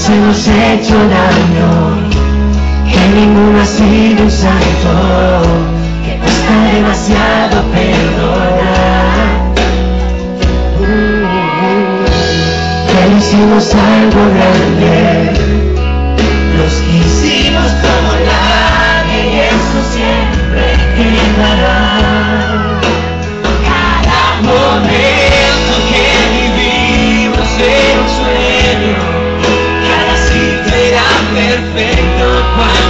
nos hemos hecho daño, que ninguno ha sido un santo, que cuesta demasiado perdonar. Que hicimos algo grande, nos quisimos perfecto cuando